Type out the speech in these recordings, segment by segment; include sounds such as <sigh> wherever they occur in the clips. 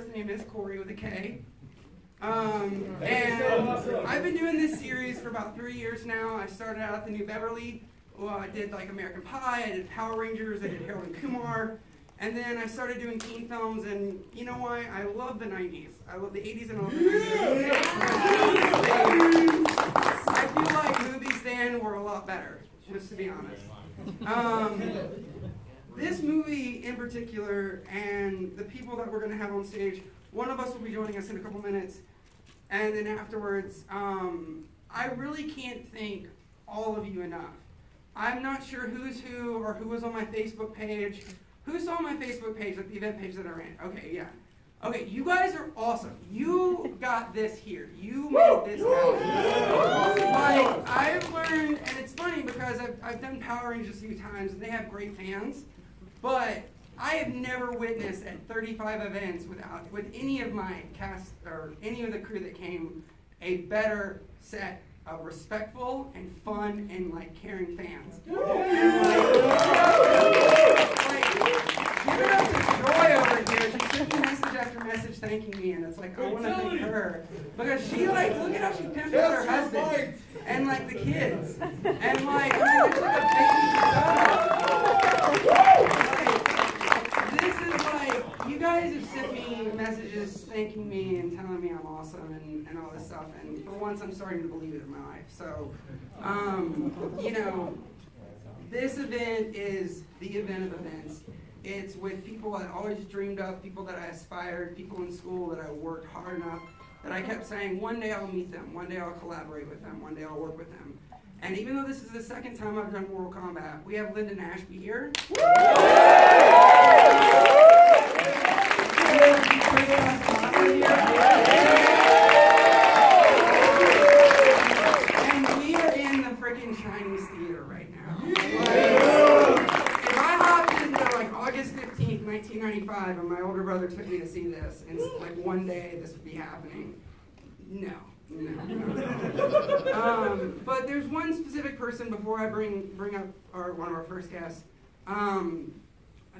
birth name is Kory with a K. Um, and I've been doing this series for about three years now. I started out at the New Beverly. Well, I did like American Pie, I did Power Rangers, I did Harold and Kumar, and then I started doing teen films. And you know why? I love the 90s. I love the 80s and all the 90s. I feel like movies then were a lot better, just to be honest. Um, this movie in particular, and the people that we're going to have on stage, one of us will be joining us in a couple minutes. And then afterwards, um, I really can't thank all of you enough. I'm not sure who's who or who was on my Facebook page. Who saw my Facebook page, like the event page that I ran? Okay, yeah. Okay, you guys are awesome. You got this here. You made this happen. Like, I've learned, and it's funny because I've, I've done Power Rangers a few times, and they have great fans, but I have never witnessed at 35 events without with any of my cast or any of the crew that came a better set of respectful and fun and like caring fans. And, like, like, give it up to Joy over here. She sent me message after message thanking me, and it's like I want to thank her. Because she like look at how she pimped out her husband and like the kids. And like I mean, <laughs> it's like a big this is like, you guys have sent me messages thanking me and telling me I'm awesome and, and all this stuff, and for once I'm starting to believe it in my life. So, um, you know, this event is the event of events. It's with people I always dreamed of, people that I aspired, people in school that I worked hard enough, that I kept saying, one day I'll meet them, one day I'll collaborate with them, one day I'll work with them. And even though this is the second time I've done Mortal Kombat, we have Linden Ashby here. And we are in the freaking Chinese theater right now. If I hopped into like August 15th, 1995, and my older brother took me to see this, and like one day this would be happening, no. No, no. um, but there's one specific person before I bring bring up our, one of our first guests um,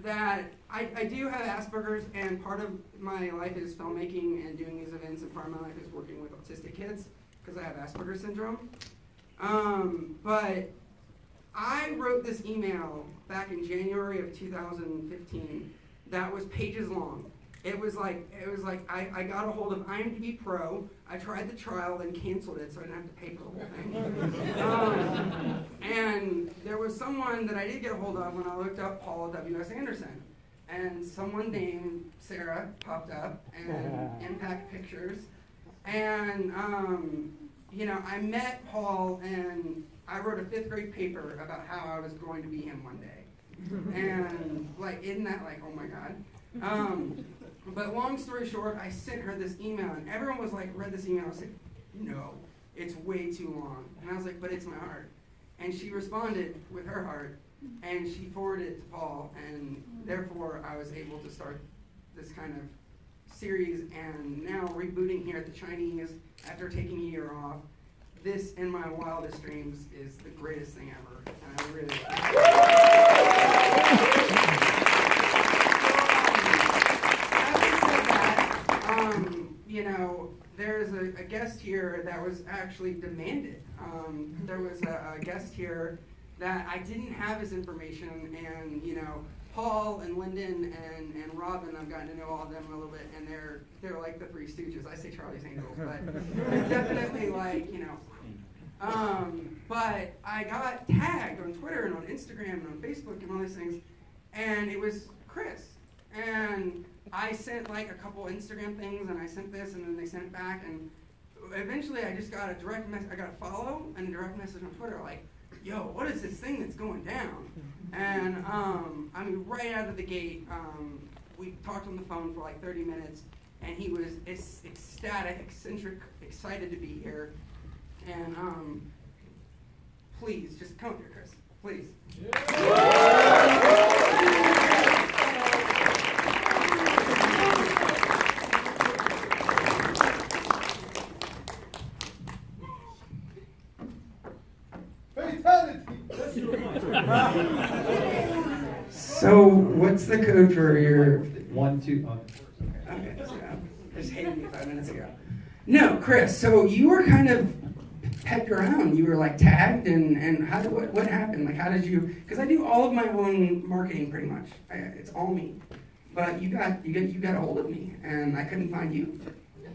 that I, I do have Asperger's, and part of my life is filmmaking and doing these events, and part of my life is working with autistic kids because I have Asperger's syndrome. Um, but I wrote this email back in January of 2015 that was pages long. It was like it was like I, I got a hold of IMDb Pro. I tried the trial, then canceled it, so I didn't have to pay for the whole thing. <laughs> um, and there was someone that I did get a hold of when I looked up Paul W. S. Anderson, and someone named Sarah popped up and <laughs> Impact Pictures, and um, you know I met Paul and I wrote a fifth grade paper about how I was going to be him one day, <laughs> and like isn't that like oh my god. Um, but long story short, I sent her this email, and everyone was like, read this email. I was like, no, it's way too long. And I was like, but it's my heart. And she responded with her heart, and she forwarded it to Paul, and therefore I was able to start this kind of series. And now rebooting here at the Chinese after taking a year off. This, in my wildest dreams, is the greatest thing ever. And I really. Um, you know, there's a, a, guest here that was actually demanded. Um, there was a, a, guest here that I didn't have his information, and you know, Paul and Linden and, and Robin, I've gotten to know all of them a little bit, and they're they're like the Three Stooges. I say Charlie's Angels, but <laughs> they're definitely like you know. Um, but I got tagged on Twitter and on Instagram and on Facebook and all these things, and it was Chris, and I sent like a couple Instagram things and I sent this and then they sent it back and eventually I just got a direct message. I got a follow and a direct message on Twitter like, yo, what is this thing that's going down? And um, I mean, right out of the gate, um, we talked on the phone for like 30 minutes and he was ecstatic, eccentric, excited to be here. And um, please, just come here, Chris. Please. So, what's the code for your? One, two. Oh, Okay, so just hated me five minutes ago. No, Chris. So you were kind of pecked around. You were like tagged, and and how did what what happened? Like, how did you? Because I do all of my own marketing pretty much. I, it's all me. But you got you got you got a hold of me, and I couldn't find you.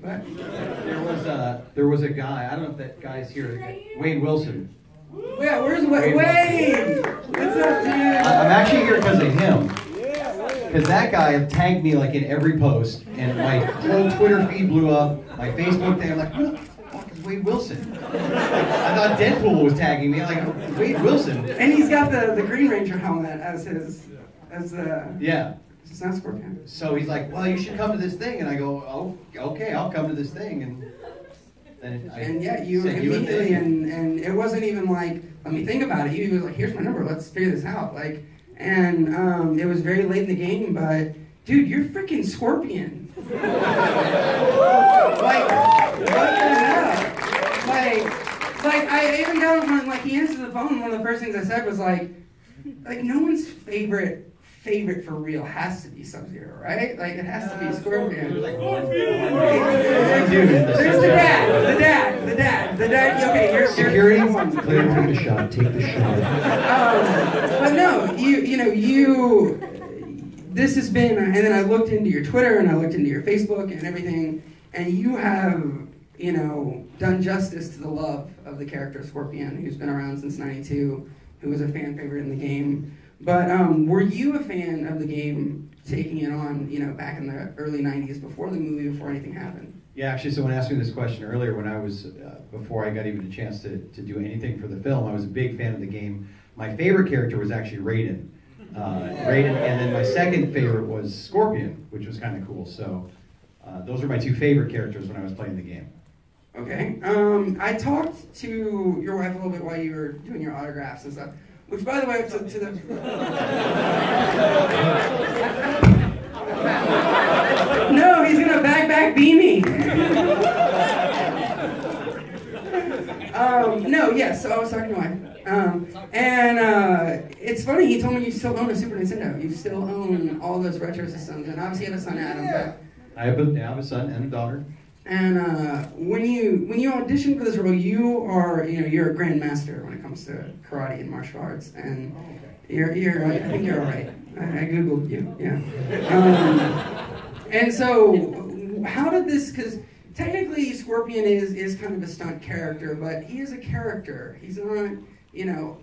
But There was a there was a guy. I don't know if that guy's here. Wayne Wilson. Yeah, where's Wayne? Wayne, what's up, dude? I- I'm actually here because of him. Because that guy tagged me like in every post, and my whole Twitter feed blew up. My Facebook thing, I'm like, who the fuck is Wade Wilson? I thought Deadpool was tagging me. Like, Wade Wilson. And he's got the the Green Ranger helmet as his as the. Yeah. It's not Scorpion. So he's like, well, you should come to this thing, and I go, oh, okay, I'll come to this thing, and I And yeah, you sent you immediately, and, and it wasn't even like, let me think about it. He was like, here's my number, let's figure this out. Like, and um, it was very late in the game, but dude, you're freaking Scorpion. <laughs> like, what the hell? Like, like I even got him like he answered the phone. One of the first things I said was like, like no one's favorite favorite for real has to be Sub Zero, right? Like it has to be Scorpion. There's like one, one dude in the There's the dad, the dad, the dad, the dad. Okay, you're, you're Security, clear, take the shot, take the shot. <laughs> Um, but no, you you know you. This has been, and then I looked into your Twitter and I looked into your Facebook and everything, and you have you know done justice to the love of the character Scorpion, who's been around since '92, who was a fan favorite in the game. But um, were you a fan of the game, taking it on, you know, back in the early '90s, before the movie, before anything happened? Yeah, actually, someone asked me this question earlier when I was, uh, before I got even a chance to, to do anything for the film. I was a big fan of the game. My favorite character was actually Raiden. Uh, Raiden, and then my second favorite was Scorpion, which was kind of cool. So uh, those were my two favorite characters when I was playing the game. Okay. Um, I talked to your wife a little bit while you were doing your autographs and stuff. Which, by the way, to, to the. no, he's gonna back back beam me. um, no, yes. so I was talking to my wife. Um, and uh, it's funny. He told me you still own a Super Nintendo. You still own all those retro systems, and obviously you have a son, Adam. But I have a, yeah, I have a son and a daughter. And uh, when you when you audition for this role, you are you know you're a grandmaster when it comes to karate and martial arts, and you're you're I think you're all right. I, I googled you, yeah. <laughs> Um, and so, how did this? Because technically, Scorpion is is kind of a stunt character, but he is a character. He's not you know.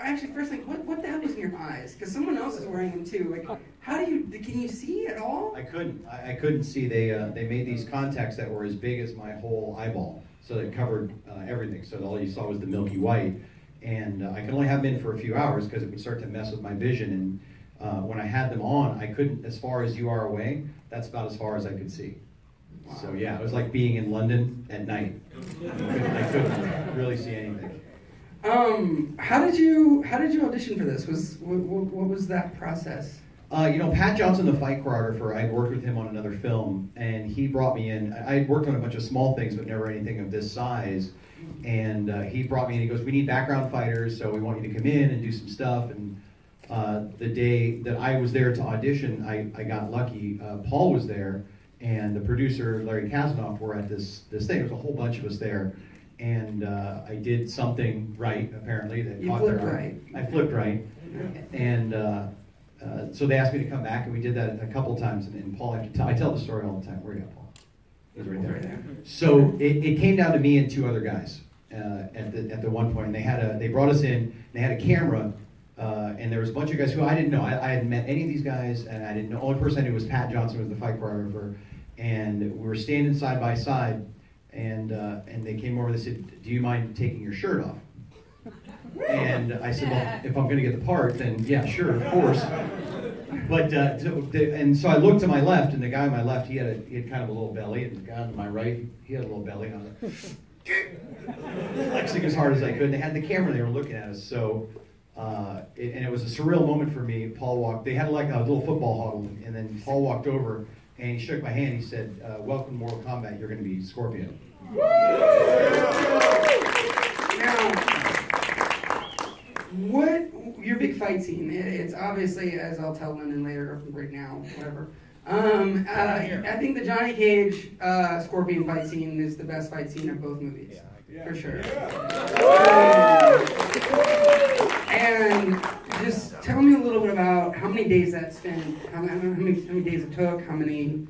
Actually, first thing, what, what the hell was in your eyes? Because someone else is wearing them too. Like, how do you can you see at all? I couldn't. I, I couldn't see. They uh, they made these contacts that were as big as my whole eyeball, so they covered uh, everything. So all you saw was the milky white, and uh, I could only have them in for a few hours because it would start to mess with my vision. And uh, when I had them on, I couldn't. As far as you are away, that's about as far as I could see. So yeah, it was like being in London at night. I couldn't really see anything. Um, how did you how did you audition for this? Was what, what, was that process? Uh, you know, Pat Johnson, the fight choreographer, I worked with him on another film, and he brought me in. I I had worked on a bunch of small things, but never anything of this size. And uh, he brought me in. He goes, "We need background fighters, so we want you to come in and do some stuff." And uh, the day that I was there to audition, I, I got lucky. Uh, Paul was there, and the producer Larry Kasanoff were at this this thing. There was a whole bunch of us there, and uh, I did something right apparently that You caught their eye. right. I flipped right, and. Uh, uh, so they asked me to come back, and we did that a couple times. And, and Paul, I, have to tell, I tell the story all the time. Where you at, Paul? Right there. Right there. So it, it came down to me and two other guys uh, at the at the one point. And they had a they brought us in. They had a camera, uh, and there was a bunch of guys who I didn't know. I, I hadn't met any of these guys, and I didn't know. The Only person I knew was Pat Johnson, was the fight choreographer, and we were standing side by side. And uh, and they came over. They said, "Do you mind taking your shirt off?" And I said, well, if I'm going to get the part, then yeah, sure, of course. But uh, so the, and so I looked to my left, and the guy on my left, he had a, he had kind of a little belly, and the guy on my right, he had a little belly. And I was like, flexing as hard as I could. And they had the camera; they were looking at us. So, uh, it, and it was a surreal moment for me. Paul walked. They had like a little football huddle, and then Paul walked over and he shook my hand. He said, uh, "Welcome to Mortal Kombat. You're going to be Scorpion." Now, what your big fight scene? It, it's obviously, as I'll tell Linden later, right now, whatever. Um, uh, I think the Johnny Cage uh, Scorpion fight scene is the best fight scene of both movies, for sure. And just tell me a little bit about how many days that spent, how, how, many, how many days it took, how many,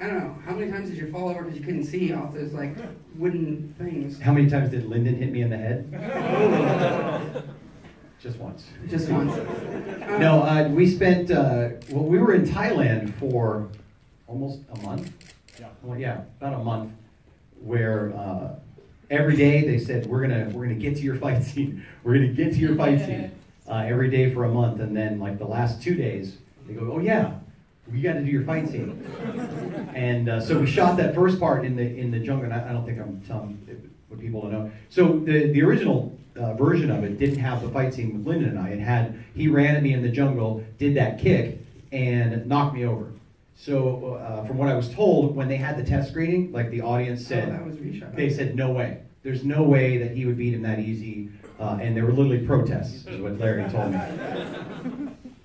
I don't know, how many times did you fall over because you couldn't see off those like wooden things? How many times did Linden hit me in the head? <laughs> Just once. Just once. No, uh, we spent, uh, well, we were in Thailand for almost a month. Yeah. Well, yeah, about a month, where uh, every day they said, we're gonna, we're gonna get to your fight scene. We're gonna get to your fight scene. <laughs> Uh, every day for a month, and then like the last two days, they go, oh yeah, we got to do your fight scene. and uh, so we shot that first part in the in the jungle. And I, I don't think I'm telling what people don't know. So the the original uh, version of it didn't have the fight scene with Linden and I. It had he ran at me in the jungle, did that kick, and knocked me over. So uh, from what I was told, when they had the test screening, like the audience said, oh, that was they said no way. There's no way that he would beat him that easy. Uh, and there were literally protests, is what Larry told me.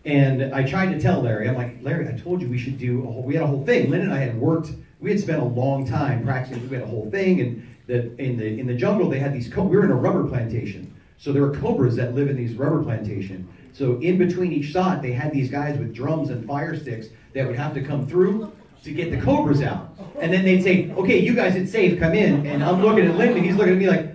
And I tried to tell Larry, I'm like, Larry, I told you we should do a whole, we had a whole thing. Lynn and I had worked, we had spent a long time practicing, we had a whole thing, and the, in the in the jungle they had these, co- we were in a rubber plantation. So there were cobras that live in these rubber plantation. So in between each shot, they had these guys with drums and fire sticks that would have to come through to get the cobras out. And then they'd say, okay, you guys, it's safe, come in. And I'm looking at Linden, he's looking at me like,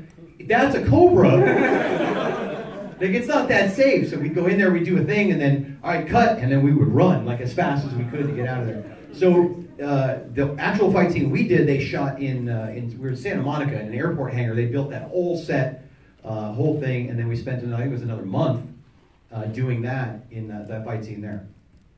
that's a cobra. <laughs> like, it's not that safe. So we'd go in there, we'd do a thing, and then, all right, cut, and then we would run like as fast as we could to get out of there. So uh, the actual fight scene we did, they shot in, uh, in we were in Santa Monica in an airport hangar. They built that whole set, uh, whole thing, and then we spent, I think it was another month uh, doing that in that, that fight scene there.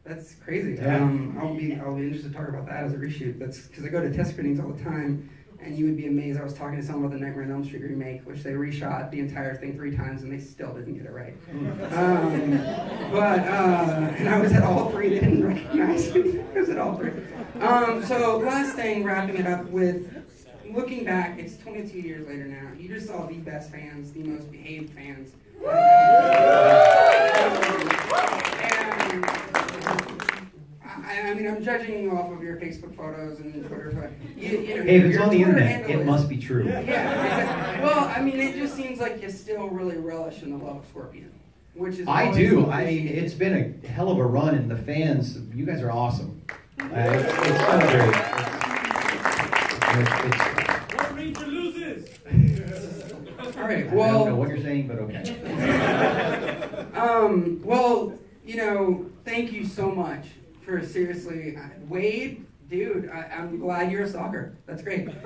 That's crazy. Yeah. Um, I'll be I'll be interested to talk about that as a reshoot. That's because I go to test screenings all the time, and you would be amazed. I was talking to someone about the Nightmare on Elm Street remake, which they reshot the entire thing three times, and they still didn't get it right. Um, but uh, and I was at all three. They didn't recognize me. I was at all three. Um, so last thing, wrapping it up with. Looking back, it's 22 years later now. You just saw the best fans, the most behaved fans. Mean, I'm judging you off of your Facebook photos and Twitter. But you, you know, Hey, if it's your on the Twitter internet, handle it is- must be true. Yeah. exactly. <laughs> Well, I mean, it just seems like you still really relish in the love of Scorpion, which is. I do. I mean, it's been a hell of a run, and the fans, you guys are awesome. Uh, it's, it's so great. It's, it's, What Ranger loses? <laughs> All right. Well, I don't know Well, what you're saying, but okay. <laughs> um, well, you know, thank you so much for seriously, uh, Wade. Dude, I, I'm glad you're a stalker. That's great. Um, <laughs>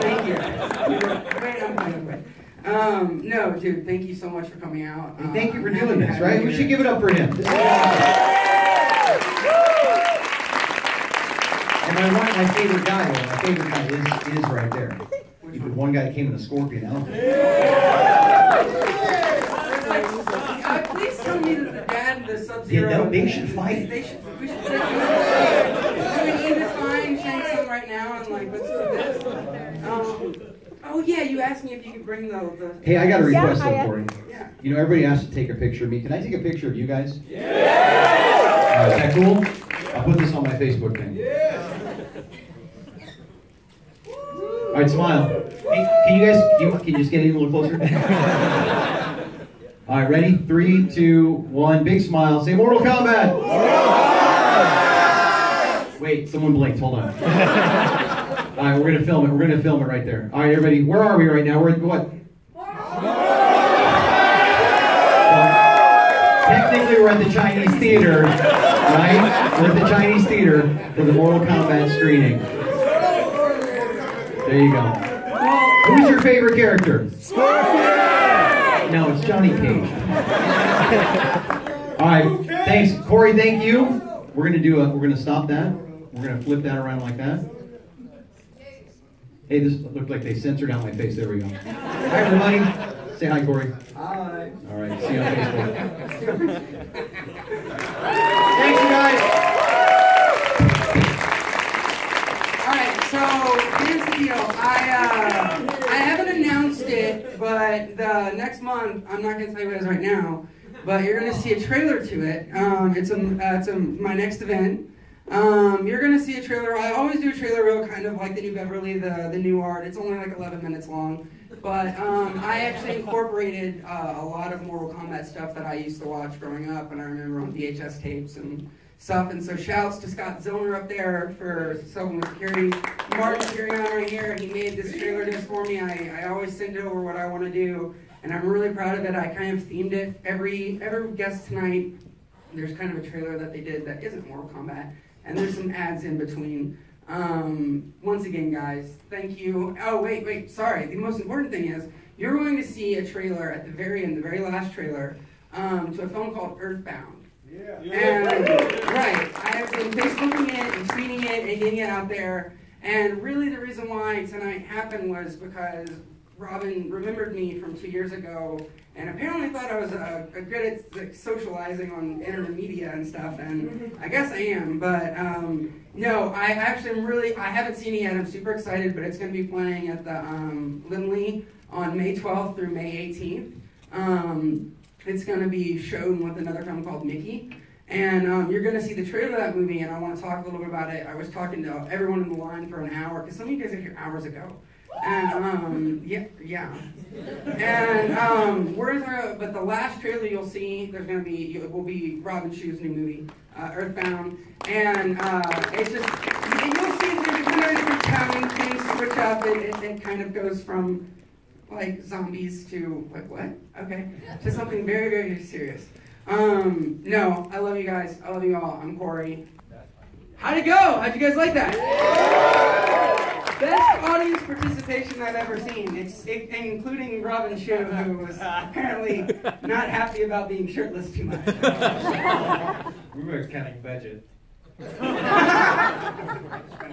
thank you. Wait, I'm fine. Wait. Um, no, dude, thank you so much for coming out. Hey, thank you for Uh, doing this, right? We should give it up for him. This is awesome. And my, one, my favorite guy, my favorite guy is, is right there. Which one? one guy that came in a scorpion outfit. Uh, please tell the dad, the Sub Yeah, Zero. no, they should fight. They should. We should. Do we need to find Shang Tsung right now and like let's do this? Um, oh yeah, you asked me if you could bring the. the Hey, I got a Yeah, request though, I- Kory. Yeah. You know, everybody has to take a picture of me. Can I take a picture of you guys? Yeah. is that cool? I'll put this on my Facebook thing. Yeah! All right, smile. Hey, can you guys, can you, can you just get in a little closer? <laughs> All right, ready? Three, two, one. Big smile. Say Mortal Kombat. Wait, someone blinked. Hold on. <laughs> All right, we're gonna film it. We're gonna film it right there. All right, everybody. Where are we right now? We're at what? Technically, we're at the Chinese theater, right? We're at the Chinese theater for the Mortal Kombat screening. There you go. Who's your favorite character? No, it's Johnny Cage. All right, thanks, Kory. Thank you. We're gonna do a. We're gonna stop that. We're gonna flip that around like that. Hey, this looked like they censored out my face. There we go. Hi, everybody. Say hi, Kory. Hi. All right, see you on Facebook. Thanks, you guys. All right. So here's the deal. I uh, I haven't announced it, but the next month, I'm not gonna tell you guys right now, but you're gonna see a trailer to it. Um, it's a, uh, it's a, my next event. Um, you're gonna see a trailer. I always do a trailer reel, kind of like the New Beverly, the the Nuart. It's only like 11 minutes long, but um, I actually incorporated uh, a lot of Mortal Kombat stuff that I used to watch growing up, and I remember on VHS tapes and stuff. And so shouts to Scott Zillner up there for Social Security. Martin Curion right here, he made this trailer just for me. I, I always send it over what I want to do, and I'm really proud of it. I kind of themed it. Every every guest tonight, there's kind of a trailer that they did that isn't Mortal Kombat, and there's some ads in between. Um, once again, guys, thank you. Oh, wait, wait, sorry. The most important thing is you're going to see a trailer at the very end, the very last trailer, um, to a film called Earthbound. Yeah. And right, I have been Facebooking it and tweeting it and getting it out there. And really, the reason why tonight happened was because Robin remembered me from two years ago, and apparently thought I was a good at like, socializing on internet media and stuff. And I guess I am, but um, no, I actually am really. I haven't seen it yet. I'm super excited, but it's going to be playing at the um, Laemmle on May 12th through May 18th. Um, it's going to be shown with another film called Mickey. And um, you're going to see the trailer of that movie, and I want to talk a little bit about it. I was talking to everyone in the line for an hour, because some of you guys are here hours ago. And um, yeah, yeah. And um, we're but the last trailer you'll see, there's going to be, it will be Robin Shou's new movie, uh, Earthbound. And uh, it's just, and you'll see there's kind of different things switch up. It, it, it kind of goes from like zombies to like what? Okay, to something very very serious. Um, no, I love you guys. I love you all. I'm Kory. How'd it go? How'd you guys like that? Best audience participation I've ever seen. It's it, including Robin Shou, who was apparently not happy about being shirtless too much. We were counting budget. <laughs> Spent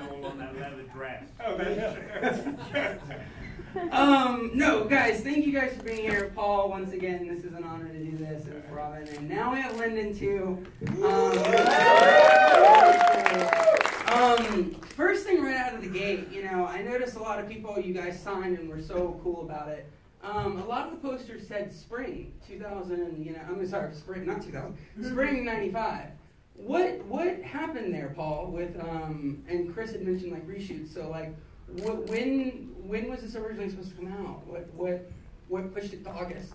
all on that leather dress. Oh, that's <laughs> Um, no, guys, thank you guys for being here. Paul, once again, this is an honor to do this, and Robin. And now we have Linden, too. Um, um, first thing right out of the gate, you know, I noticed a lot of people you guys signed and were so cool about it. Um, a lot of the posters said spring 2000, you know, I'm sorry, spring, not 2000, spring 95. What what happened there, Paul? With um, and Chris had mentioned like reshoots. So like, when when was this originally supposed to come out? What what what pushed it to August?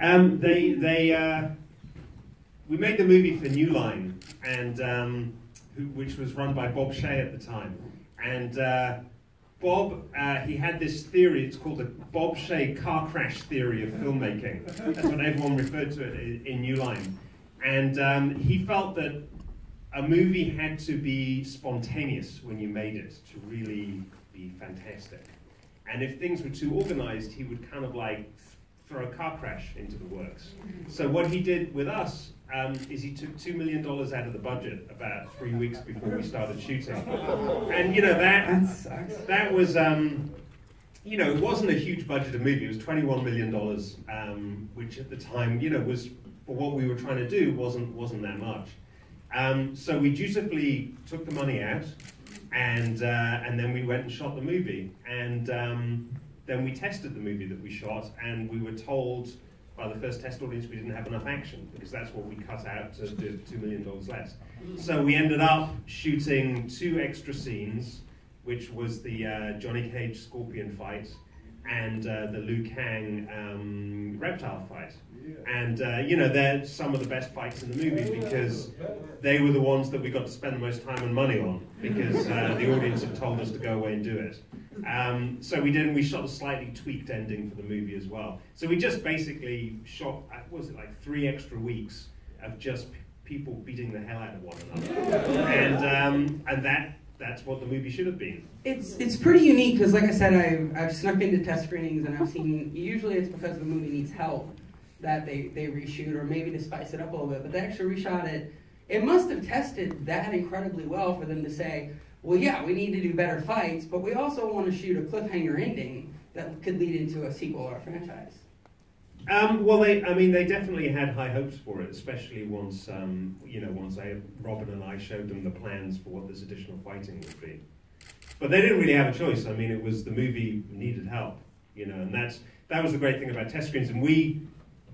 Um, they they uh, we made the movie for New Line, and um, who, which was run by Bob Shaye at the time. And uh, Bob uh, he had this theory. It's called the Bob Shaye car crash theory of filmmaking. That's what everyone referred to it in, in New Line. And um, he felt that a movie had to be spontaneous when you made it to really be fantastic. And if things were too organized, he would kind of like throw a car crash into the works. So what he did with us um, is he took two million dollars out of the budget about three weeks before we started shooting, and you know that That was. Um, you know, it wasn't a huge budget of movie. It was twenty-one million dollars, um, which at the time, you know, was for what we were trying to do wasn't wasn't that much. Um, so we dutifully took the money out, and uh, and then we went and shot the movie, and um, then we tested the movie that we shot, and we were told by the first test audience we didn't have enough action because that's what we cut out to do two million dollars less. So we ended up shooting two extra scenes, which was the uh, Johnny Cage scorpion fight and uh, the Liu Kang um, reptile fight. And uh, you know they're some of the best fights in the movie because they were the ones that we got to spend the most time and money on because uh, the audience had told us to go away and do it. Um, so we did, and we shot a slightly tweaked ending for the movie as well. So we just basically shot, uh, what was it like three extra weeks of just people beating the hell out of one another, and um, and that that's what the movie should have been. It's it's pretty unique because, like I said, I've I've snuck into test screenings and I've seen. Usually, it's because the movie needs help that they they reshoot or maybe to spice it up a little bit. But they actually reshot it. It must have tested that incredibly well for them to say, well, yeah, we need to do better fights, but we also want to shoot a cliffhanger ending that could lead into a sequel or a franchise. Um, well, they, I mean, they definitely had high hopes for it, especially once, um, you know, once I, Robin and I showed them the plans for what this additional fighting would be. But they didn't really have a choice. I mean, it was the movie needed help, you know, and that's that was the great thing about test screens. And we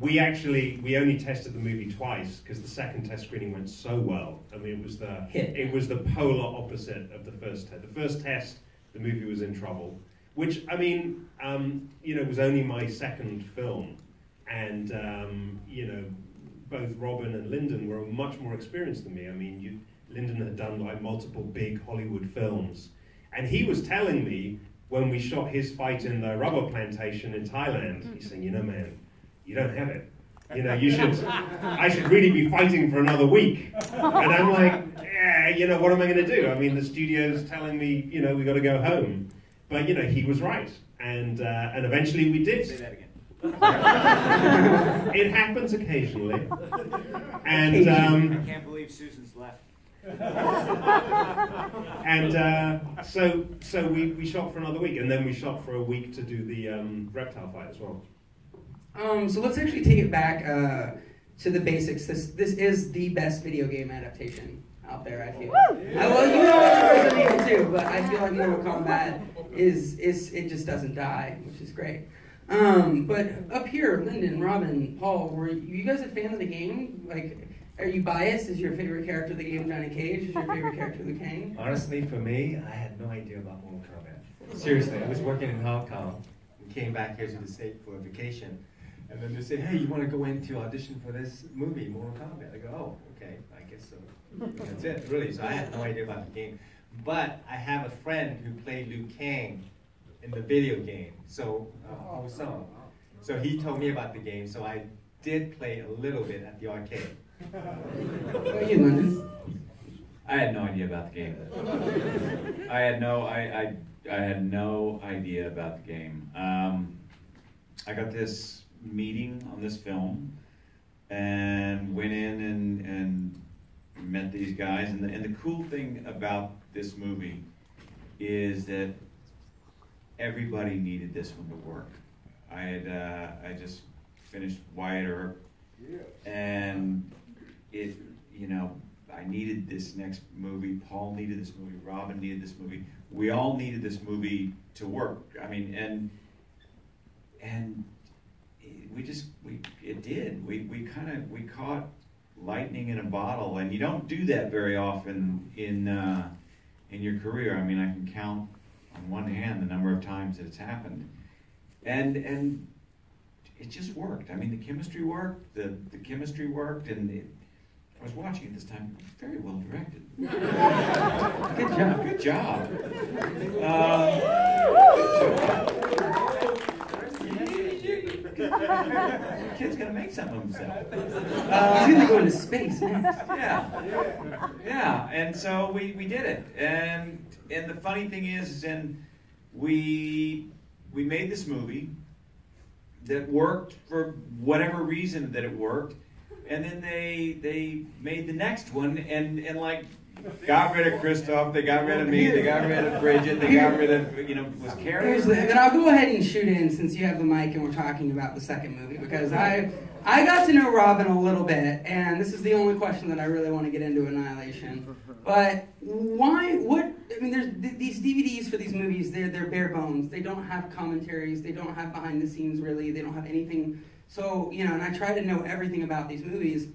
we actually we only tested the movie twice because the second test screening went so well. I mean, it was the it was the polar opposite of the first test. The first test, the movie was in trouble, which I mean, um, you know, was only my second film, and um, you know, both Robin and Linden were much more experienced than me. I mean, you, Linden had done like multiple big Hollywood films, and he was telling me when we shot his fight in the rubber plantation in Thailand, he's saying, you know, man, you don't have it. You know, you <laughs> should. I should really be fighting for another week. And I'm like, yeah, you know, what am I going to do? I mean, the studio's telling me, you know, we got to go home. But you know, he was right, and uh, and eventually we did. Say that again. It happens occasionally, and I um, can't believe Susan's left. <laughs> and uh, so so we, we shot for another week, and then we shot for a week to do the um, reptile fight as well. Um, so let's actually take it back uh, to the basics. This this is the best video game adaptation out there. I feel. Uh, well, you know it's Resident Evil too, but I feel like Mortal Kombat is is it just doesn't die, which is great. Um, but up here, Linden, Robin, Paul, were you guys a fan of the game? Like, are you biased? Is your favorite character of the game Johnny Cage? Is your favorite character Liu Kang? <laughs> Honestly, for me, I had no idea about Mortal Kombat. Seriously, I was working in Hong Kong and came back here to the state for a vacation. And then they said, hey, you want to go in to audition for this movie, Mortal Kombat? I go, oh, okay, I guess so. That's it, really. So I had no idea about the game. But I have a friend who played Liu Kang in the video game, so uh, Ho-Sung. So he told me about the game, so I did play a little bit at the arcade. What about you, Linden? I had no idea about the game. I had no, I, I, I had no idea about the game. Um, I got this meeting on this film, and went in and and met these guys. And the, and the cool thing about this movie is that everybody needed this one to work. I had uh, I just finished Wyatt Earp, and it you know I needed this next movie. Paul needed this movie. Robin needed this movie. We all needed this movie to work. I mean, and and we just we it did. We we kind of we caught lightning in a bottle, and you don't do that very often in uh, in your career. I mean, I can count on one hand the number of times that it's happened, and and it just worked. I mean, the chemistry worked. The the chemistry worked, and it, I was watching it this time. Very well directed. <laughs> Good job. Good job. Um, kid's gonna make something of himself. He's gonna go into space next. Yeah, yeah, and so we, we did it, and and the funny thing is, is then we we made this movie that worked for whatever reason that it worked, and then they they made the next one and and like got rid of Christoph, they got rid of me, they got rid of Bridgette, they got rid of you know was Cary. The, I'll go ahead and shoot in since you have the mic and we're talking about the second movie because I I got to know Robin a little bit and this is the only question that I really want to get into Annihilation. But why? What? I mean, there's th- these DVDs for these movies. They're they're bare bones. They don't have commentaries. They don't have behind the scenes really. They don't have anything. So you know, and I try to know everything about these movies.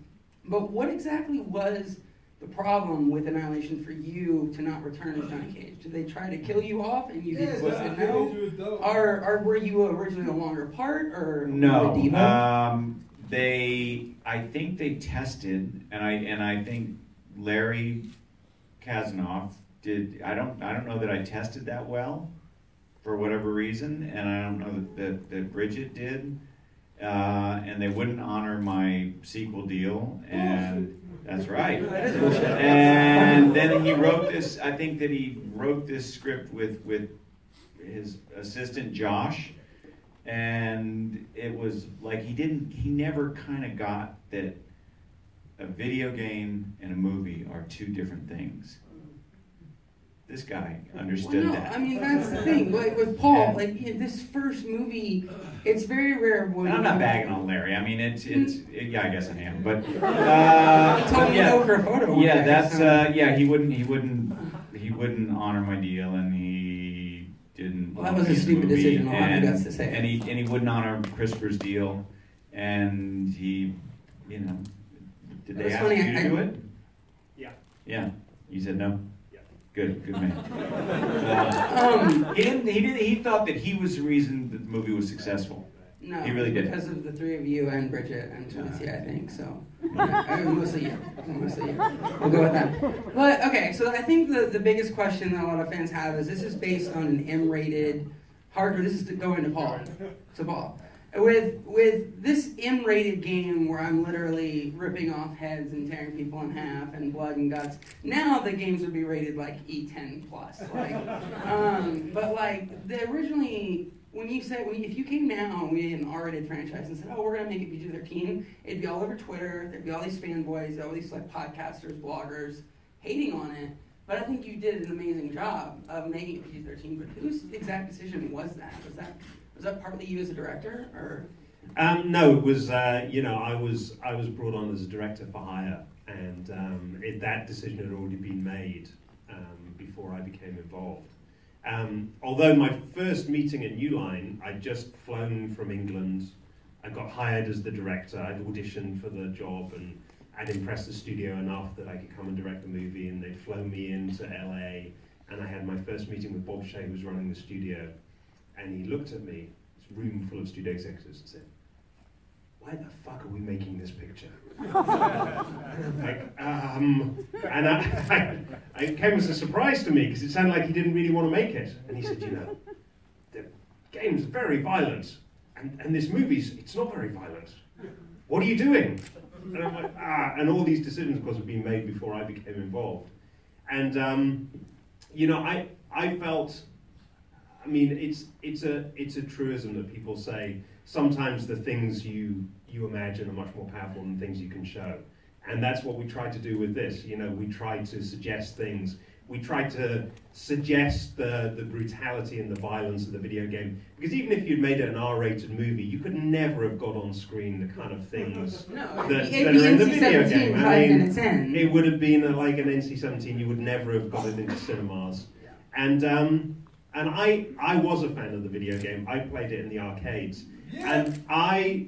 But what exactly was the problem with Annihilation for you to not return as Johnny Cage? Did they try to kill you off and you Yes, just said no? Or, or were you originally no longer part or No. Um, they, I think they tested, and I and I think Larry Kasanoff did. I don't. I don't know that I tested that well, for whatever reason, and I don't know that that, that Bridgette did. Uh, and they wouldn't honor my sequel deal, and that's right. That is bullshit. And then he wrote this. I think that he wrote this script with with his assistant Josh, and it was like he didn't. He never kind of got that a video game and a movie are two different things. This guy understood well, no, that. I mean that's the thing. <laughs> Like with Paul, And- like you this first movie, it's very rare when And I'm not bagging on Larry. I mean, it's it's yeah. I guess I am, but <laughs> He uh, told but yeah. to for a photo. Yeah, day, that's so- uh, yeah. He wouldn't. He wouldn't. He wouldn't honor my deal, and he didn't Well, that was a stupid movie, decision, I'll have the and- guts to say. And he and he wouldn't honor CRISPR's deal, and he, you know, did It they ask funny, you to I- do it? Yeah. Yeah. You said no. Yeah. Good. Good man. <laughs> Uh, Um, he didn't. He did. He thought that he was the reason that the movie was successful. no, He really did. because of the three of you and Bridgette and Talisa, I think. So, <laughs> I mean, mostly you, mostly you. We'll go with that. But okay, so I think the the biggest question that a lot of fans have is this is based on an M-rated hardcore. This is going to go into Paul, to Paul. With with this M-rated game where I'm literally ripping off heads and tearing people in half and blood and guts. Now the games would be rated like E10 plus. Like, <laughs> um, but like the originally when you said when if you came now and we had an R-rated franchise and said, oh, we're gonna make it PG-13, it'd be all over Twitter. There'd be all these fanboys, all these like podcasters, bloggers hating on it. But I think you did an amazing job of making it PG-13. But whose exact decision was that? Was that was that partly you as a director, or Um, no, it was uh, you know I was I was brought on as a director for hire, and um, it, that decision had already been made um, before I became involved. Um, although my first meeting at New Line, I'd just flown from England. I got hired as the director. I'd auditioned for the job and I'd impressed the studio enough that I could come and direct the movie. And they'd flown me into LA, and I had my first meeting with Bob Shaye, who was running the studio. And he looked at me, this room full of studio executives, and said, why the fuck are we making this picture? <laughs> like, um, and I, I, <laughs> it came as a surprise to me because it sounded like he didn't really want to make it. And he said, you know, the game's very violent, and, and this movie's, it's not very violent. What are you doing? And I'm like, ah, and all these decisions, of course, have been made before I became involved. And, um, you know, I, I felt, I mean, it's, it's, a, it's a truism that people say, sometimes the things you, you imagine are much more powerful than things you can show. And that's what we try to do with this. You know, we try to suggest things. We try to suggest the, the brutality and the violence of the video game. Because even if you'd made it an R-rated movie, you could never have got on screen the kind of things <laughs> no? that, that are in the NC-17 video game. I mean, it would have been a, like an NC-17. You would never have got it into cinemas. And um, and I I was a fan of the video game. I played it in the arcades, and I,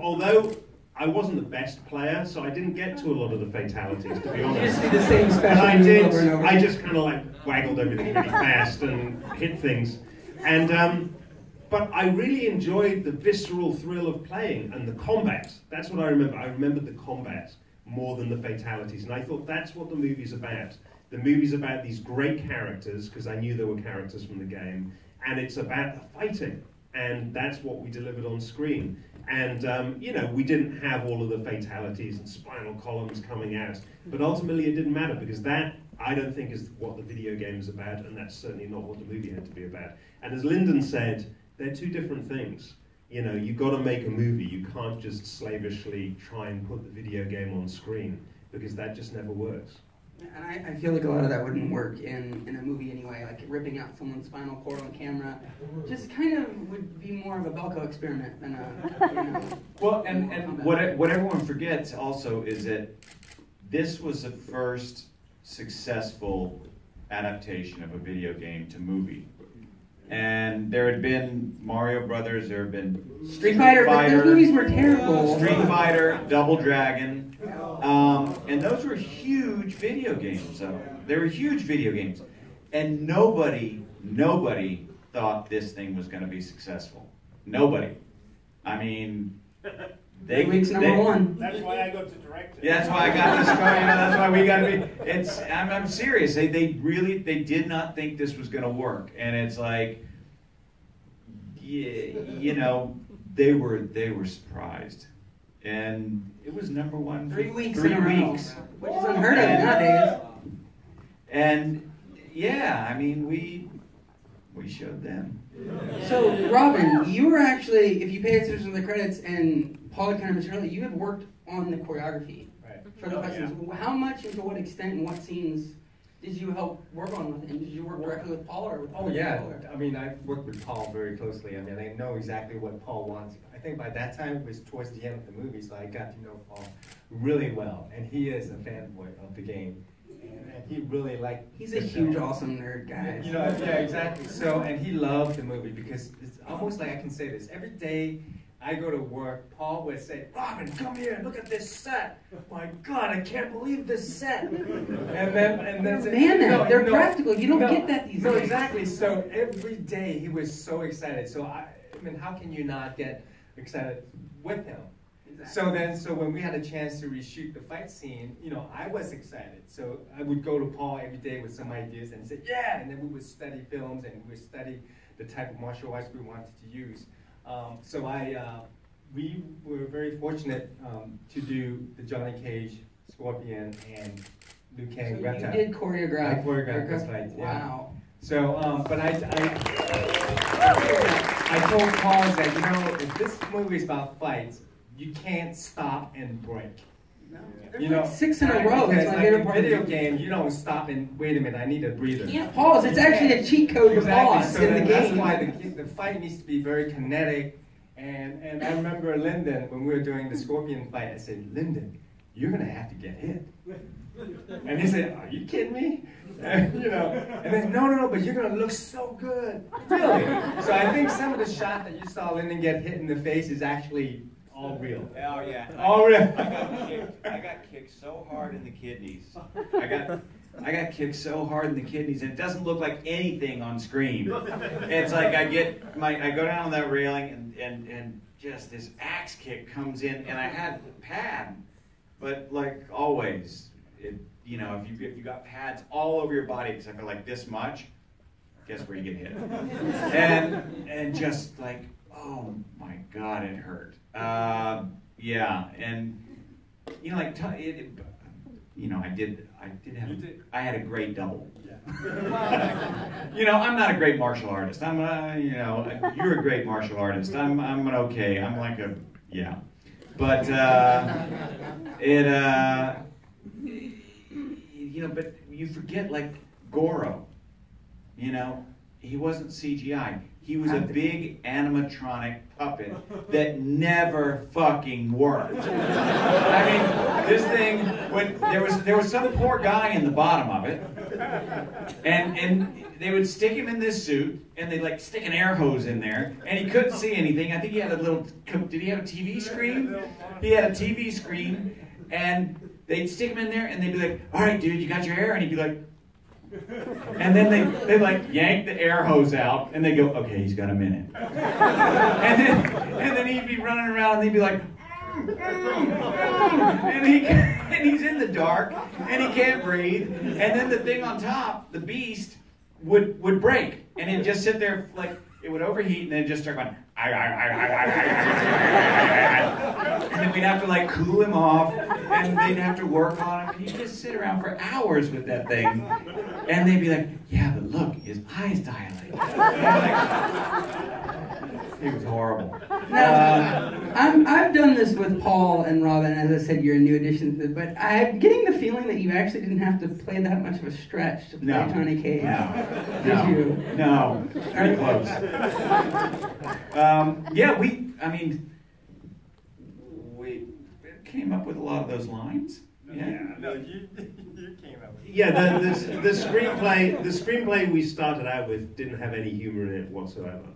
although I wasn't the best player, so I didn't get to a lot of the fatalities. To be You honest, just do the same special I move did. over and over. I just kind of like waggled everything really <laughs> fast and hit things, and um, but I really enjoyed the visceral thrill of playing and the combat. That's what I remember. I remembered the combat more than the fatalities, and I thought that's what the movie's about. The movie's about these great characters because I knew there were characters from the game, and it's about the fighting, and that's what we delivered on screen. And um, you know, we didn't have all of the fatalities and spinal columns coming out, but ultimately it didn't matter because that I don't think is what the video game is about, and that's certainly not what the movie had to be about. And as Lyndon said, they're two different things. You know, you've got to make a movie. You can't just slavishly try and put the video game on screen because that just never works. And I, I feel like a lot of that wouldn't work in, in a movie anyway, like ripping out someone's spinal cord on camera. Just kind of would be more of a Belko experiment than a, you know. <laughs> Well, and, and combat. what, what everyone forgets also is that this was the first successful adaptation of a video game to movie. And there had been Mario Brothers, there had been Street Fighter, but those movies were terrible. Street Fighter, Double Dragon, um, and those were huge video games. Though. They were huge video games, and nobody, nobody thought this thing was going to be successful. Nobody. I mean, they. Three weeks number they- one. That's why I got to direct it. Yeah, that's why I got this going. You know, that's why we got to be. It's. I'm, I'm serious. They, they really they did not think this was going to work, and it's like, yeah, you know, they were they were surprised, and it was number one. for Three weeks Three in a row. weeks. Which is unheard of nowadays. And yeah, I mean we we showed them. So, Robin, you were actually, if you pay attention to the credits and Paul had kind of mentioned earlier, you had worked on the choreography Right. for the Oh, lessons. How much and to what extent and what scenes did you help work on with him? Did you work directly with Paul or with Oh yeah, Paul, I mean I worked with Paul very closely. I mean I know exactly what Paul wants. I think by that time it was towards the end of the movie, so I got to know Paul really well, and he is a fanboy of the game. and, and he really liked. He's a the huge, film. awesome nerd, guy. You know, yeah, exactly. So, and he loved the movie because it's almost like I can say this every day. I go to work. Paul would say, "Robin, come here. Look at this set. My God, I can't believe this set." And then, and then, oh, say, Man, "No, they're no, practical. You don't no, get that these no, days." exactly. So every day he was so excited. So I, I mean, how can you not get excited with him? So then, so when we had a chance to reshoot the fight scene, you know, I was excited. So I would go to Paul every day with some ideas and say, yeah, and then we would study films and we would study the type of martial arts we wanted to use. Um, so I, uh, we were very fortunate um, to do the Johnny Cage, Scorpion, and Liu Kang So Kang you did choreograph. I choreographed, that's right, yeah. Wow. So, um, but I, I, I told Paul that you know if this movie is about fights, you can't stop and break. You know, Six in a row, Because that's like favorite in part of video it. game, you don't stop and wait a minute. I need a breather. You can't pause. It's actually a cheat code to Exactly. pause So in the game. That's why the, the fight needs to be very kinetic. And and I remember Linden when we were doing the scorpion fight. I said, Linden, you're gonna have to get hit. And he said, Are you kidding me? And, you know, and then no, no, no, but you're gonna look so good, <laughs> really. So I think some of the shot that you saw Linden get hit in the face is actually all real. Oh yeah. <laughs> All real. I got kicked. I got kicked so hard in the kidneys. I got I got kicked so hard in the kidneys, and it doesn't look like anything on screen. It's like I get my I go down on that railing, and and and just this axe kick comes in, and I had pad, but like always, it you know if you if you got pads all over your body except for like this much, guess where you get hit, <laughs> and and just like oh my god, it hurt. Uh, yeah, and you know like t- it, it, you know I did I did have did. I had a great double. <laughs> you know, I'm not a great martial artist. I'm a, you know, you're a great martial artist. I'm, I'm an okay. I'm like a, yeah. But, uh, it, uh, you know, but you forget like Goro, you know, he wasn't CGI. He was a big animatronic puppet that never fucking worked. I mean, this thing when there was there was some poor guy in the bottom of it, and and they would stick him in this suit, and they'd like stick an air hose in there, and he couldn't see anything. I think he had a little. Did he have a TV screen? He had a TV screen, and they'd stick him in there, and they'd be like, "All right, dude, you got your hair," and he'd be like. And then they they like yank the air hose out, and they go, "Okay, he's got a minute." And then and then he'd be running around, and he'd be like, mm, mm, mm. and he and he's in the dark, and he can't breathe. And then the thing on top, the beast, would would break, and it'd just sit there like it would overheat, and then just start going. I, I, and then we'd have to like cool him off, and they'd have to work on him. He'd just sit around for hours with that thing, and they'd be like, "Yeah, but look, his eyes dilate." Like, it was horrible. Now, uh, I'm, I've done this with Paul and Robin. As I said, you're a new addition, to it, but I'm getting the feeling that you actually didn't have to play that much of a stretch to play no. Johnny Cage. No. Did no. you? No. Pretty close. Um, yeah, we, I mean, we came up with a lot of those lines. Yeah. No, you, <laughs> you came up with Yeah, the, the, the screenplay the screenplay we started out with didn't have any humor in it whatsoever,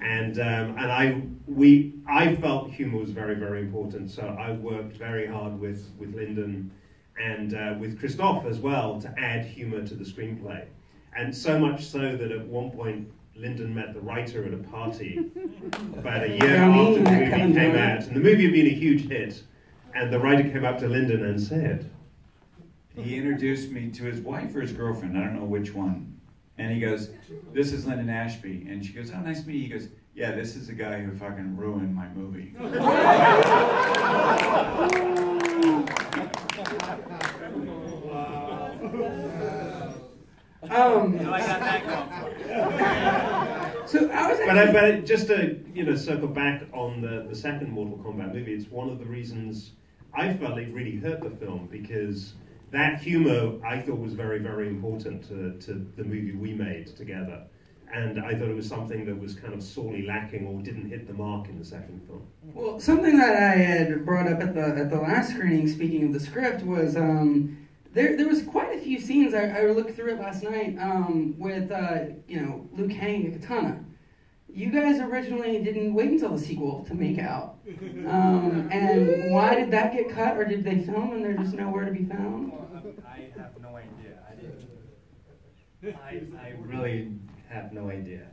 and um, and I we I felt humor was very very important, so I worked very hard with with Linden and uh, with Christophe as well to add humor to the screenplay, and so much so that at one point. Linden met the writer at a party <laughs> about a year after the movie came out, and the movie had been a huge hit. And the writer came up to Linden and said, He introduced me to his wife or his girlfriend, I don't know which one. And he goes, This is Linden Ashby. And she goes, Oh, nice to meet you. He goes, Yeah, this is the guy who fucking ruined my movie. <laughs> <laughs> Um, So I got that going <laughs> so I was But, I, actually, but it- just to you know circle back on the, the second Mortal Kombat movie, it's one of the reasons I felt it really hurt the film because that humor I thought was very very important to, to the movie we made together, and I thought it was something that was kind of sorely lacking or didn't hit the mark in the second film. Well, something that I had brought up at the at the last screening, speaking of the script, was um, there there was quite a few scenes. I, I looked through it last night um, with uh, you know Liu Kang and Kitana. You guys originally didn't wait until the sequel to make out. Um, and why did that get cut, or did they film and they're just nowhere to be found? I have no idea. I didn't. I, I really have no idea.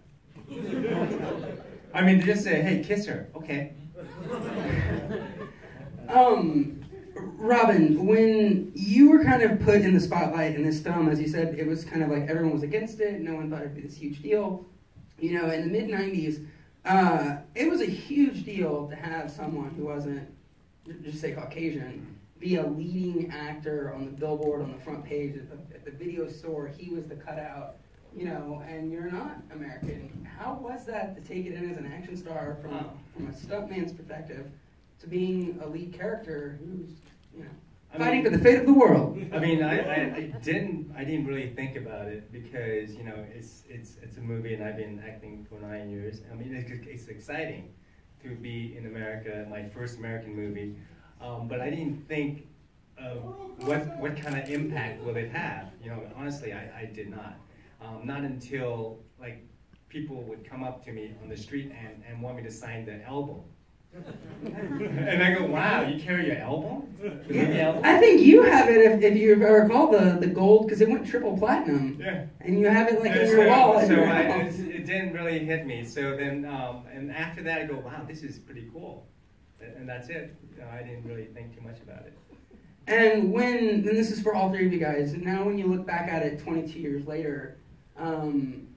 I mean, they just say, "Hey, kiss her." Okay. Um, Robin, when you were kind of put in the spotlight in this film, as you said, it was kind of like everyone was against it. No one thought it'd be this huge deal. You know, in the mid '90s, uh, it was a huge deal to have someone who wasn't just say Caucasian be a leading actor on the billboard on the front page at the, at the video store. He was the cutout. You know, and you're not American. How was that to take it in as an action star from from a stuntman's perspective to being a lead character who's you know I fighting mean- for the fate of the world? I mean, I, I, I didn't I didn't really think about it because you know it's it's it's a movie and I've been acting for nine years. I mean, it's, it's exciting to be in America, my first American movie, um, but I didn't think of what what kind of impact will it have. You know, honestly, I, I did not. Um, not until like people would come up to me on the street and, and want me to sign the album. <laughs> and I go, wow, you carry your album? Album? I think you have it if, if you recall the the gold because it went triple platinum, Yeah. and you have it like in And your so, wall. so your I, <laughs> it, it didn't really hit me. So then, um, and after that, I go, wow, this is pretty cool. And and that's it. You know, I didn't really think too much about it. And when, and this is for all three of you guys, now when you look back at it 22 years later, um,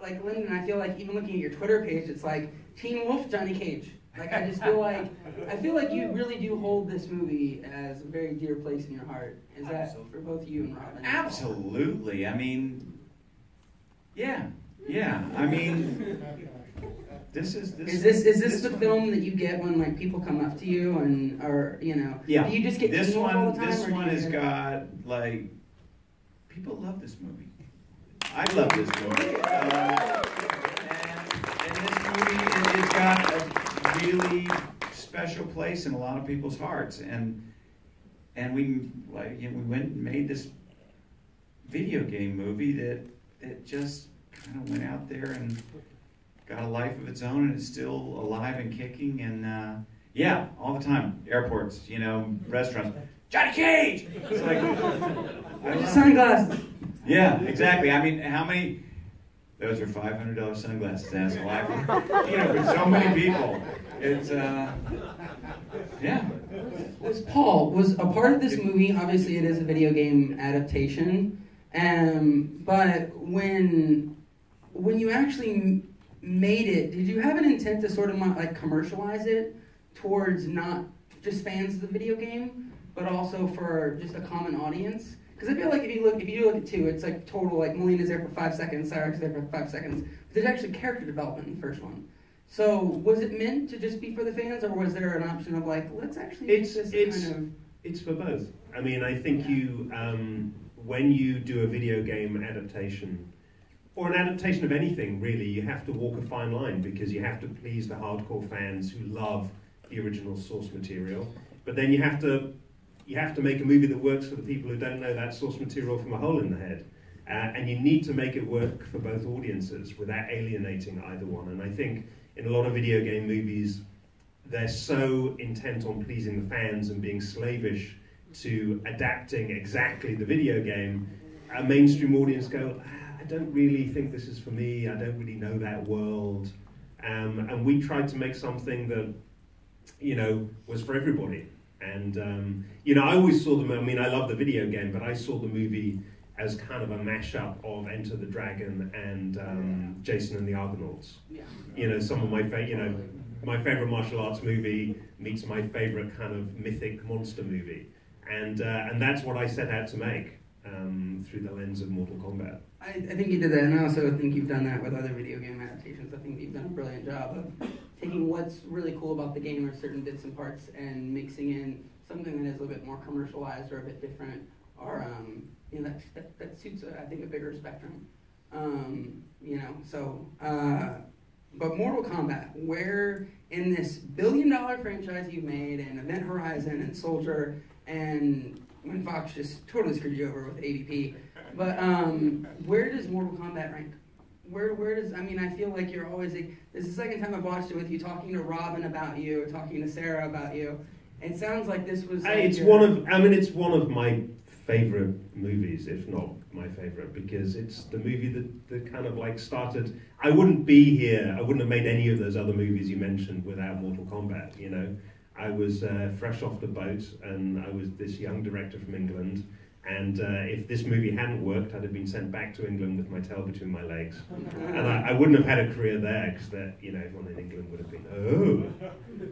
like Linden, I feel like even looking at your Twitter page, it's like Teen Wolf, Johnny Cage. Like I just feel like I feel like you really do hold this movie as a very dear place in your heart. Is that for both you and Robin? Absolutely. I mean, yeah, yeah. I mean, <laughs> this is this. Is this is this, the one- film that you get when like people come up to you and or you know? Yeah. Do you just get this Teen one. all the time? This one has got like people love this movie. I love this movie. Uh, <laughs> and, and this movie, it's got a really special place in a lot of people's hearts. And and we like you know, we went and made this video game movie that that just kind of went out there and got a life of its own and is still alive and kicking. And uh, yeah all the time. Airports you know restaurants. Johnny cage! It's like <laughs> Sunglasses. yeah exactly. I mean how many those are $500 sunglasses asshole. I- you know for so many people it's uh yeah Was Paul was a part of this movie? Obviously, it is a video game adaptation, um, but when when you actually made it, did you have an intent to sort of like commercialize it towards not just fans of the video game, but also for just a common audience? Because I feel like if you look if you look at two, it's like total like Mileena's there for five seconds, Cyrax is there for five seconds. But there's actually character development in the first one. So was it meant to just be for the fans, or was there an option of like, let's actually It's- this it's- kind of It's for both. I mean, I think you, um, when you do a video game adaptation, or an adaptation of anything really, you have to walk a fine line because you have to please the hardcore fans who love the original source material. But then you have to, you have to make a movie that works for the people who don't know that source material from a hole in the head. Uh, and you need to make it work for both audiences without alienating either one. And I think in a lot of video game movies, they're so intent on pleasing the fans and being slavish to adapting exactly the video game, a mainstream audience go, "Ah, I don't really think this is for me, I don't really know that world. Um, and we tried to make something that, you know, was for everybody. And, um, you know, I always saw the, I mean, I love the video game, but I saw the movie as kind of a mashup of Enter the Dragon and um, Jason and the Argonauts yeah. you know, some of my fa- you know, my favorite martial arts movie meets my favorite kind of mythic monster movie, and uh, and that's what I set out to make um, through the lens of Mortal Kombat. I, I think you did that, and I also think you've done that with other video game adaptations. I think you've done a brilliant job of taking what's really cool about the game or certain bits and parts and mixing in something that is a little bit more commercialized or a bit different, or um, you know that, that, that suits uh, I think a bigger spectrum. Um, you know, so uh, but Mortal Kombat, where in this billion dollar franchise you've made and Event Horizon and Soldier and when Fox just totally screwed you over with AVP. But um, where does Mortal Kombat rank? Where where does I mean I feel like you're always like this is the second time I've watched it with you talking to Robin about you, talking to Sarah about you. It sounds like this was. Like it's your- one of. I mean, it's one of my favorite movies, if not my favorite, because it's the movie that, that kind of like started. I wouldn't be here. I wouldn't have made any of those other movies you mentioned without Mortal Kombat. You know, I was uh, fresh off the boat, and I was this young director from England. And uh, if this movie hadn't worked, I'd have been sent back to England with my tail between my legs, <laughs> and I, I wouldn't have had a career there because you know, everyone in England would have been, oh,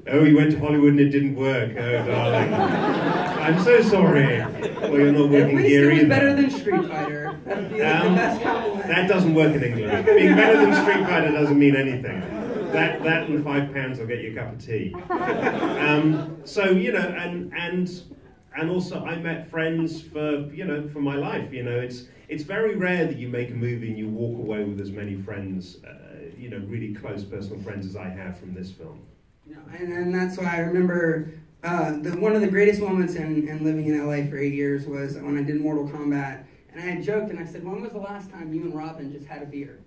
oh, you went to Hollywood and it didn't work. Oh, <laughs> darling, I'm so sorry. Well, you're not At working least here it was either. better than Street Fighter. <laughs> That'd be Um, the best compliment. That doesn't work in England. Being better than Street Fighter doesn't mean anything. That, that and five pounds will get you a cup of tea. Um, so you know, and and and also I met friends for you know for my life. You know, it's it's very rare that you make a movie and you walk away with as many friends, uh, you know, really close personal friends as I have from this film. And, and that's why I remember uh, the, one of the greatest moments in, in living in LA for eight years was when I did Mortal Kombat. And I had joked and I said, When was the last time you and Robin just had a beer?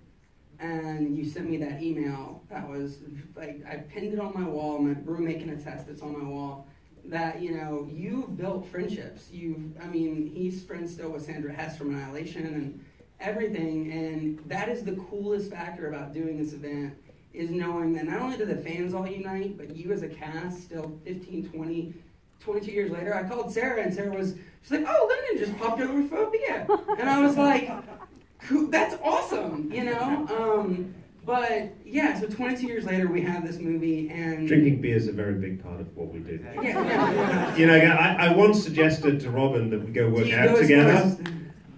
And you sent me that email that was like, I pinned it on my wall. My roommate can attest, it's on my wall. That, you know, you've built friendships. You've, I mean, he's friends still with Sandra Hess from Annihilation and everything. And that is the coolest factor about doing this event is knowing that not only do the fans all unite, but you as a cast still 15, 20, 22 years later. I called Sarah and Sarah was, she's like, oh, Linden just popped over Phobia. And I was like, that's awesome, you know? <laughs> Um, but yeah, so 22 years later, we have this movie and. Drinking beer is a very big part of what we do. Yeah, yeah. You know, I, I once suggested to Robin that we go work out together,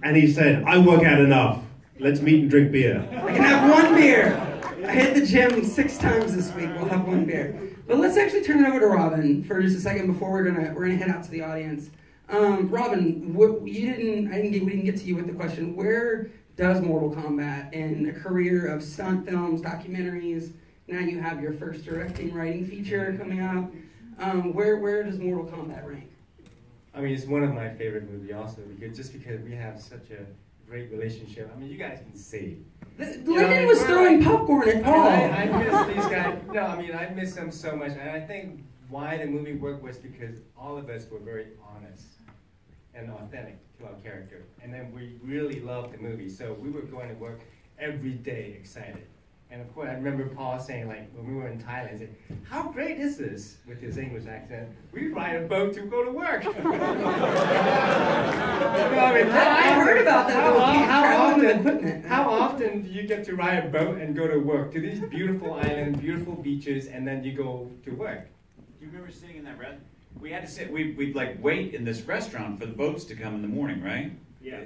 and he said, "I work out enough. Let's meet and drink beer." I can have one beer. I hit the gym six times this week. We'll have one beer. But let's actually turn it over to Robin for just a second before we're gonna we're gonna head out to the audience. Um, Robin, what, you didn't I didn't get, we didn't get to you with the question. Where does Mortal Kombat in a career of stunt films, documentaries? Now you have your first directing writing feature coming up. Um, where where does Mortal Kombat rank? I mean, it's one of my favorite movies also because just because we have such a great relationship. I mean, you guys can see. The, You know, Linden was throwing like- popcorn at And Paul. I, I miss <laughs> these guys. No, I mean, I miss them so much. And I think why the movie worked was because all of us were very honest and authentic to our character. And then we really loved the movie. So we were going to work every day excited. And of course, I remember Paul saying, like, when we were in Thailand, saying, how great is this? With his English accent. We ride a boat to go to work. <laughs> You know, I, mean, I how heard often- about that. How, though. how, how Traveling with often, how often do you get to ride a boat and go to work to these beautiful islands, beautiful beaches, and then you go to work? Do you remember sitting in that restaurant? We had to sit. We we'd like wait in this restaurant for the boats to come in the morning, right? Yeah.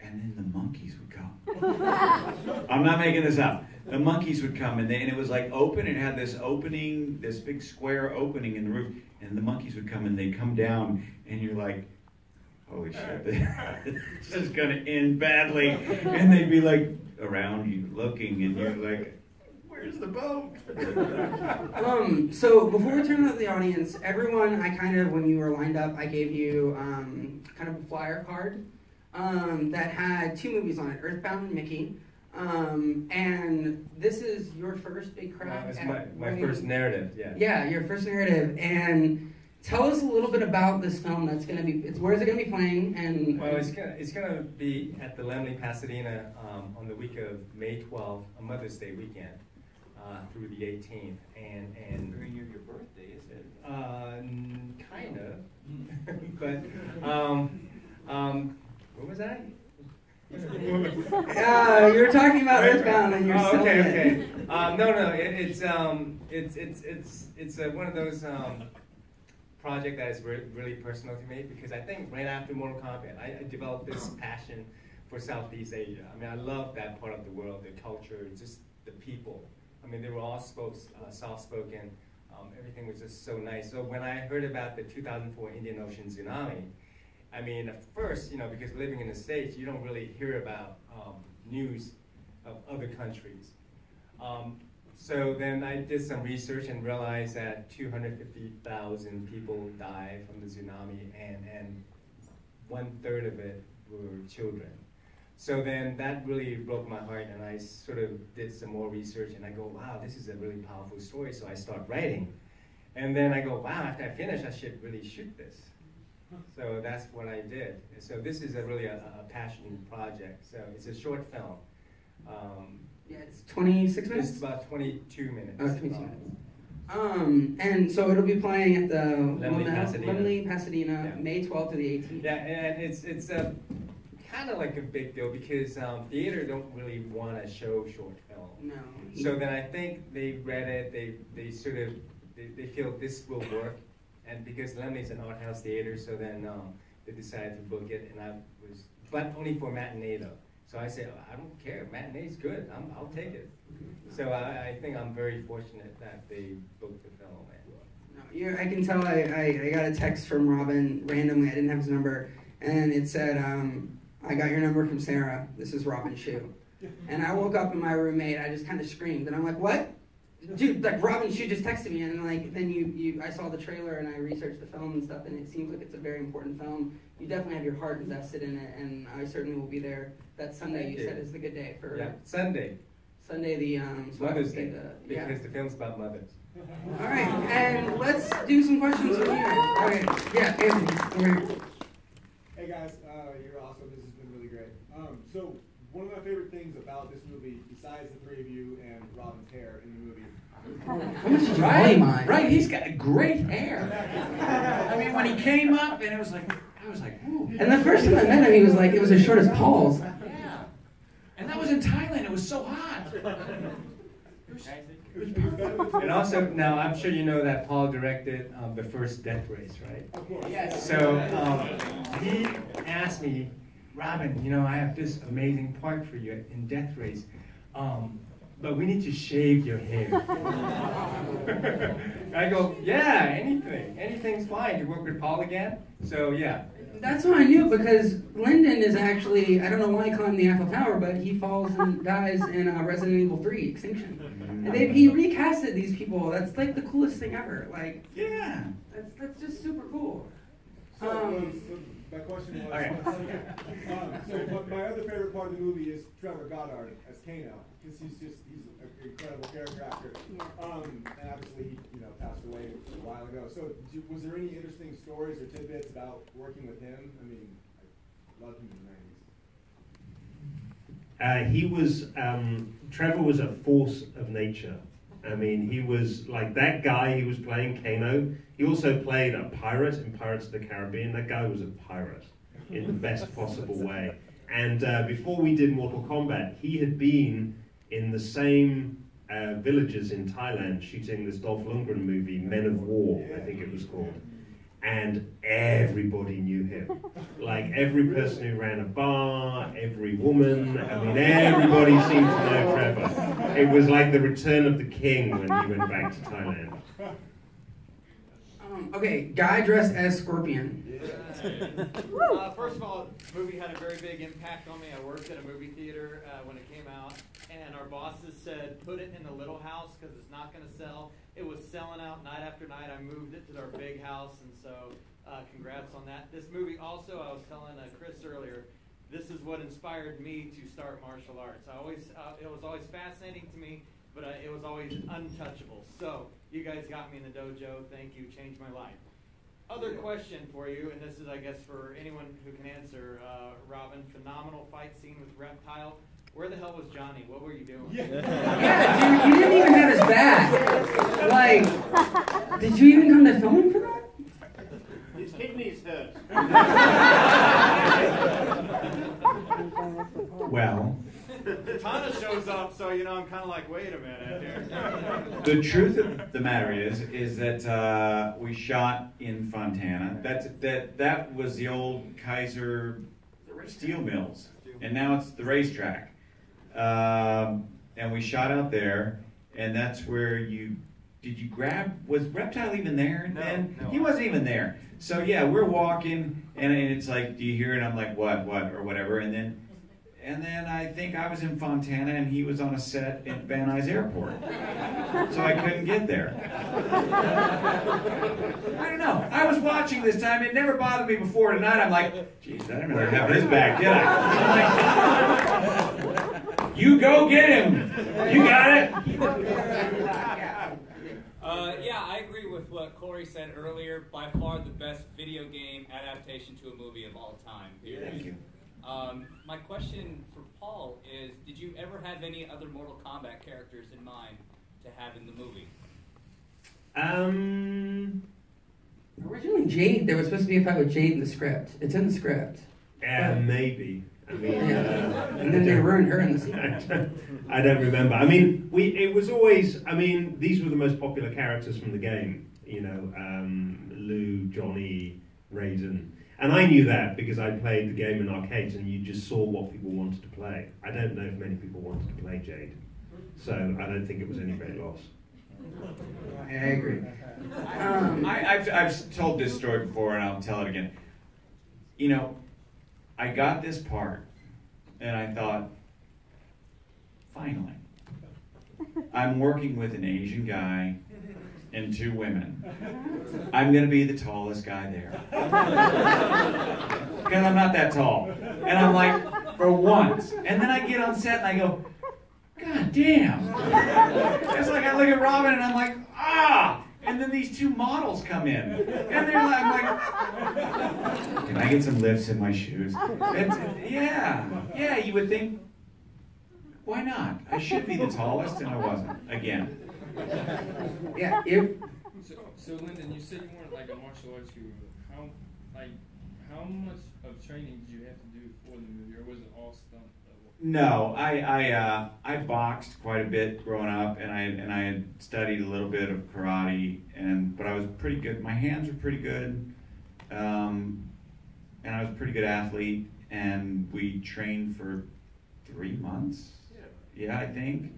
And then the monkeys would come. <laughs> I'm not making this up. The monkeys would come, and, they, and it was like open. It had this opening, this big square opening in the roof, and the monkeys would come, and they'd come down, and you're like, "Holy shit, <laughs> this is gonna end badly!" And they'd be like around you, looking, and you're like, "Where's the boat?" <laughs> Um, so before we turn to the audience, everyone, I kind of, when you were lined up, I gave you um, kind of a flyer card um, that had two movies on it, Earthbound and Mickey. Um, and this is your first big Uh, crack it's at my, my writing- first narrative, yeah. Yeah, your first narrative. And tell us a little bit about this film that's going to be, it's, where is it going to be playing? And Well, it's gonna, it's gonna be at the Laemmle Pasadena um, on the week of May 12th, a Mother's Day weekend, uh, through the 18th. And, and Very near your birthday, is it? Uh, kind of, <laughs> but um, um, what was that? <laughs> uh, you were talking about Earthbound and you're oh, okay, okay. <laughs> Um, no, no, it, it's um, it's it's it's it's uh, one of those um, project that is re- really personal to me because I think right after Mortal Kombat, I, I developed this passion for Southeast Asia. I mean, I love that part of the world, the culture, just the people. I mean, they were all spoke, uh, soft-spoken. Um, everything was just so nice. So when I heard about the 2004 Indian Ocean tsunami, I mean, at first, you know, because living in the States, you don't really hear about um, news of other countries. Um, so then I did some research and realized that 250,000 people died from the tsunami, and, and one third of it were children. So then that really broke my heart, and I sort of did some more research, and I go, wow, this is a really powerful story. So I start writing, and then I go, wow, after I finish, I should really shoot this. So that's what I did. So this is a really a, a passion project. So it's a short film. Um, Yeah, it's 26 it's minutes. about 22 minutes. Oh, 22 long. minutes. Um, and so it'll be playing at the Laemmle- Pasadena. Laemmle, Pasadena, Yeah. May 12th to the 18th. Yeah, and it's it's a kind of like a big deal because um, theater don't really want to show short film. No. So then I think they read it, they, they sort of, they, they feel this will work. And because Laemmle's an art house theater, so then um, they decided to book it, and I was, but only for matinee though. So I said, I don't care, matinee's good, I'm, I'll take it. So I, I think I'm very fortunate that they booked the film. And, No, you I can tell I, I, I got a text from Robin randomly. I didn't have his number. And it said, um, I got your number from Sarah. This is Robin Shou. And I woke up and my roommate, I just kind of screamed. And I'm like, what? Dude, like Robin Shou just texted me. And like, then you, you, I saw the trailer and I researched the film and stuff. And it seems like it's a very important film. You definitely have your heart invested in it. And I certainly will be there that Sunday. Thank You you. said is the good day for yeah, Sunday, Sunday, the, um, so Mother's Day, the- yeah. because the film's about mothers. All right, and let's do some questions from you. Okay, yeah, Anthony, over. Hey guys, uh, you're awesome. This has been really great. Um, so one of my favorite things about this movie, besides the three of you and Robin's hair in the movie, How Right, on? right. He's got a great hair. <laughs> I mean, when he came up, and it was like, I was like, ooh. And the first time I met him, he was like, it was as short as Paul's. Yeah. And that was in Thailand. It was so hot. <laughs> It was, it was. And also, now I'm sure you know that Paul directed um, the first Death Race, right? of course. Yes. So um, he asked me, Robin, you know, I have this amazing part for you in Death Race, um, but we need to shave your hair. <laughs> I go, yeah, anything, anything's fine. You work with Paul again? So yeah, That's how I knew because Linden is actually, I don't know why he climbed the Eiffel Tower, but he falls and dies in uh, Resident Evil 3 Extinction. And they, he recasted these people. That's like the coolest thing ever. Like, Yeah. that's, that's just super cool. So, Um, um, so my question was, Okay. <laughs> um, so what my other favorite part of the movie is Trevor Goddard as Kano, because he's just, he's an incredible character actor. Um, and obviously, he, you know, passed away a while ago. So do, was there any interesting stories or tidbits about working with him? I mean, I loved him in the nineties. Uh, he was um, Trevor was a force of nature. I mean, he was like that guy. He was playing Kano. He also played a pirate in Pirates of the Caribbean. That guy was a pirate in the best possible way. And uh, before we did Mortal Kombat, he had been in the same uh, villages in Thailand shooting this Dolph Lundgren movie, Men of War, I think it was called. And everybody knew him. Like every person who ran a bar, every woman, I mean, everybody seemed to know Trevor. It was like the return of the king when he went back to Thailand. Okay, guy dressed as Scorpion. Uh, first of all, the movie had a very big impact on me. I worked at a movie theater uh, when it came out, and our bosses said, put it in the little house because it's not going to sell. It was selling out night after night. I moved it to our big house, and so uh, congrats on that. This movie also, I was telling uh, Chris earlier, this is what inspired me to start martial arts. I always, uh, it was always fascinating to me, but uh, it was always untouchable. So you guys got me in the dojo. Thank you. Changed my life. Other question for you, and this is, I guess, for anyone who can answer, uh, Robin. Phenomenal fight scene with Reptile. Where the hell was Johnny? What were you doing? Yeah, <laughs> dude, you didn't even have his back. Like, did you even come to filming for that? His kidneys hurt. Well, Kitana shows up, so you know I'm kind of like, wait a minute here. <laughs> the truth of the matter is, is that uh, we shot in Fontana. That's that that was the old Kaiser steel mills, and now it's the racetrack. Um, and we shot out there, and that's where you did you grab was Reptile even there No, then? no. He wasn't even there. So yeah, we're walking, and, and it's like, do you hear it? I'm like, what, what, or whatever, and then and then I think I was in Fontana and he was on a set at Van Nuys Airport. So I couldn't get there. I don't know. I was watching this time. It never bothered me before. Tonight I'm like, geez, I didn't really have his back, did I? you go get him. You got it. Uh, yeah, I agree with what Kory said earlier. By far the best video game adaptation to a movie of all time. period. Thank you. Um, my question for Paul is: Did you ever have any other Mortal Kombat characters in mind to have in the movie? Um, Originally, Jade, there was supposed to be a fight with Jade in the script. It's in the script. yeah, maybe. I mean, uh, And then they ruined her in the sequel. <laughs> I don't, I don't remember. I mean, we it was always. I mean, these were the most popular characters from the game. You know, um, Liu, Johnny, Raiden, and I knew that because I played the game in arcades, and you just saw what people wanted to play. I don't know if many people wanted to play Jade, so I don't think it was any great loss. I agree. Um, I, I've, I've told this story before and I'll tell it again. You know, I got this part and I thought, finally, I'm working with an Asian guy and two women. I'm going to be the tallest guy there. <laughs> Because I'm not that tall. And I'm like, for once. And then I get on set and I go, God damn. It's like I look at Robin and I'm like, ah! And then these two models come in. And they're like, like, can I get some lifts in my shoes? It's, yeah, yeah, you would think, why not? I should be the tallest, and I wasn't. Again. <laughs> yeah, if So, so Linden, you said you weren't like a martial arts guru. How, like, how much of training did you have to do for the movie, or was it all stunt level? No, I I uh, I boxed quite a bit growing up, and I and I had studied a little bit of karate, and but I was pretty good. My hands were pretty good, um, and I was a pretty good athlete. And we trained for three months. Yeah, I think,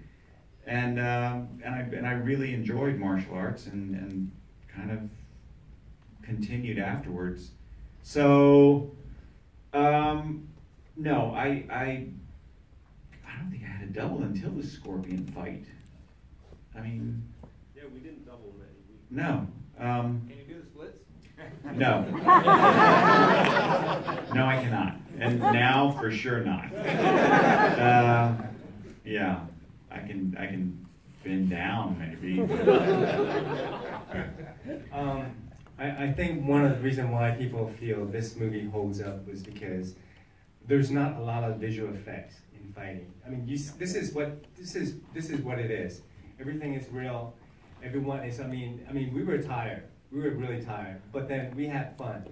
and uh, and I and I really enjoyed martial arts, and and kind of continued afterwards. So, um, no, I I. I don't think I had a double until the scorpion fight. I mean, Yeah, we didn't double that. no. Um, Can you do the splits? <laughs> no. no, I cannot. And now for sure not. <laughs> Uh, yeah, I can I can bend down maybe. <laughs> Um, I, I think one of the reasons why people feel this movie holds up was because there's not a lot of visual effects in fighting. I mean, you, this is what this is this is what it is. Everything is real. Everyone is. I mean, I mean, we were tired. We were really tired, but then we had fun.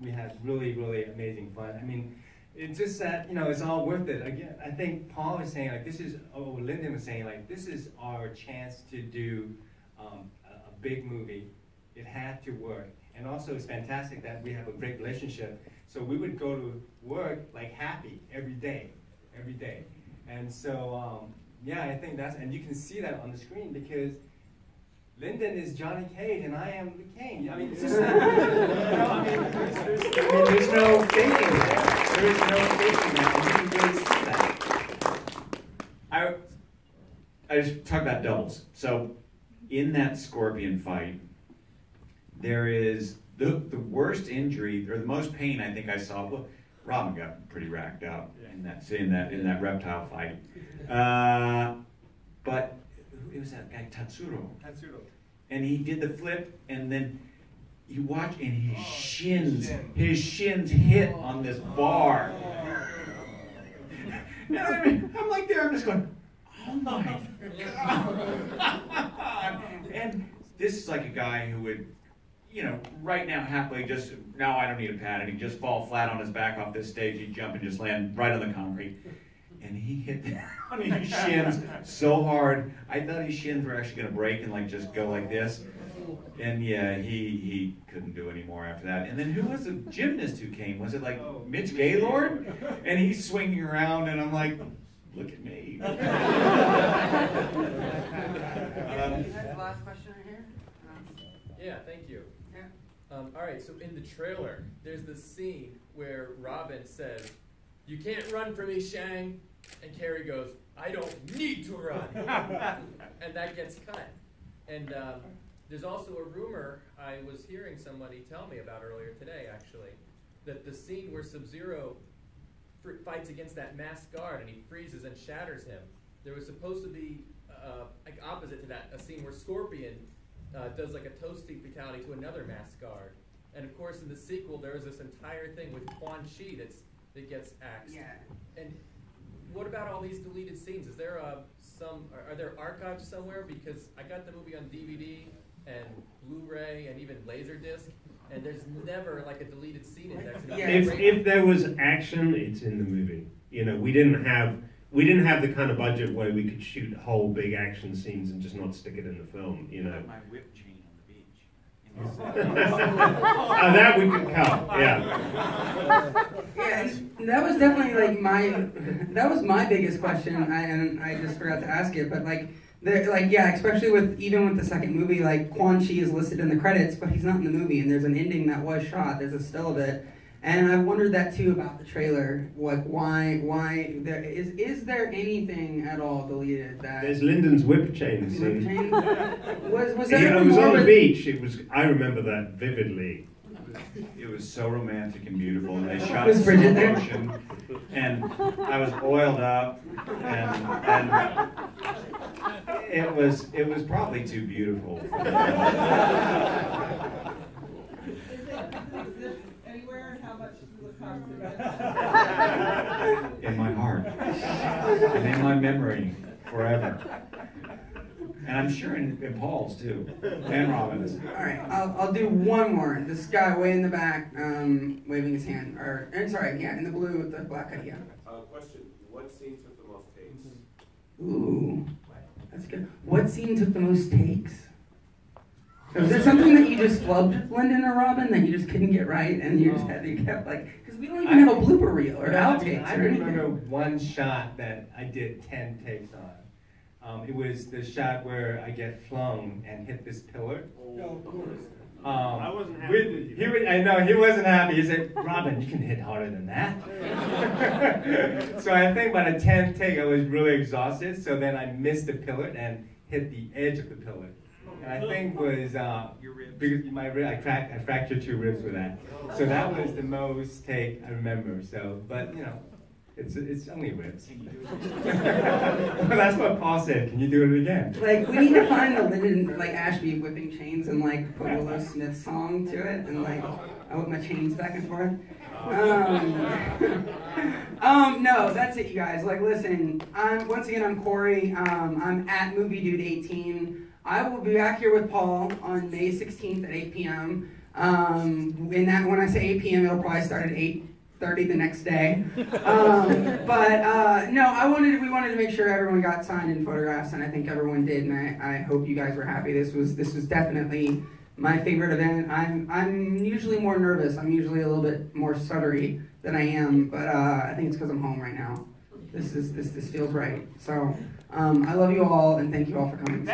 We had really, really amazing fun. I mean, it's just that you know it's all worth it. Again, I think Paul was saying like this is. Oh, Linden was saying like this is our chance to do um, a, a big movie. It had to work, and also it's fantastic that we have a great relationship. So we would go to work like happy every day, every day, and so um, yeah, I think that's and you can see that on the screen because. Linden is Johnny Cage and I am the King. I mean, it's just, <laughs> you know, I mean, there's, I there's no faking that. There is no faking that. You can really see that. I I just talk about doubles. So in that scorpion fight, there is the the worst injury or the most pain I think I saw. Well, Robin got pretty racked out in that in that in that reptile fight. Uh, but it was that guy Tatsuro. Tatsuro. and he did the flip, and then you watch, and his Oh, shins, shin. his shins hit oh. on this bar. Oh, and I mean, I'm like there, I'm just going, oh my <laughs> god! and this is like a guy who would, you know, right now happily just now I don't need a pad, and he'd just fall flat on his back off this stage, he'd jump and just land right on the concrete. And he hit <laughs> on his shins so hard. I thought his shins were actually going to break and like just go like this. And yeah, he he couldn't do any more after that. And then who was the gymnast who came? Was it like Mitch Gaylord? And he's swinging around, and I'm like, look at me. <laughs> Um, last question right here. Yeah, thank you. Yeah. Um, all right, so in the trailer, there's this scene where Robin says, You can't run from me, Shang. And Cary goes, I don't need to run. <laughs> and that gets cut. And um, there's also a rumor I was hearing somebody tell me about earlier today, actually, that the scene where Sub Zero fights against that masked guard and he freezes and shatters him, there was supposed to be, uh, like opposite to that, a scene where Scorpion uh, does like a toasting fatality to another masked guard. And of course, in the sequel, there is this entire thing with Quan Chi that's that gets axed. Yeah. And what about all these deleted scenes? Is there uh, some? Are, are there archives somewhere? Because I got the movie on DVD and Blu-ray and even Laserdisc, and there's never like a deleted scene index. Yeah. If, if there was action, it's in the movie. You know, we didn't have we didn't have the kind of budget where we could shoot whole big action scenes and just not stick it in the film. You know. My whip chain on the beach. <laughs> <laughs> oh, that we could cut. Yeah. Yeah, that was definitely like my that was my biggest question, I, and I just forgot to ask it. But like, the, like yeah, especially with even with the second movie, like Quan Chi is listed in the credits, but he's not in the movie, and there's an ending that was shot. There's a still of it, and I wondered that too about the trailer. Like, why why there is is there anything at all deleted that? There's Linden's whip chain Whip scene. chain? was was Yeah, there it was more on the with- beach. It was. I remember that vividly. It was so romantic and beautiful, and they shot Was in Bridgette slow there? motion, and I was oiled up, and, and it was it was probably too beautiful. Anywhere and how much it cost in my heart and in my memory forever. And I'm sure in, in Paul's too, and Robin's. All right, I'll, I'll do one more. This guy way in the back, um, waving his hand, or I'm sorry, yeah, in the blue with the black hoodie. Yeah. Uh, question: What scene took the most takes? Ooh, that's good. What scene took the most takes? Was there something that you just flubbed, Linden or Robin, that you just couldn't get right, and you just had you kept like, because we don't even have a blooper reel or No, I mean, outtakes I or remember one shot that I did ten takes on. Um, it was the shot where I get flung and hit this pillar. No, of course. Um, I wasn't happy with- with you. He, wa- I know he wasn't happy. He said, "Robin, you can hit harder than that." <laughs> so I think by the tenth take, I was really exhausted. So then I missed the pillar and hit the edge of the pillar. And I think was uh, because my rib, I cracked, I fractured two ribs with that. So that was the most take I remember. So, but you know, it's it's only ribs. well, that's what Paul said. Can you do it again? Like we need to find the Linden like Ashby whipping chains and like put a Willow Smith song to it and like I whip my chains back and forth. Um, <laughs> um, no, that's it, you guys. Like, listen, I'm once again I'm Kory. Um, I'm at Movie Dude 18. I will be back here with Paul on May 16th at 8 p.m. Um, and that when I say 8 p.m., it'll probably start at 8:30 the next day. Um, but uh, no, I wanted we wanted to make sure everyone got signed in photographs, and I think everyone did, and I, I hope you guys were happy. This was this was definitely my favorite event. I'm I'm usually more nervous. I'm usually a little bit more stuttery than I am, but uh, I think it's because I'm home right now. This is this this feels right. So um, I love you all, and thank you all for coming.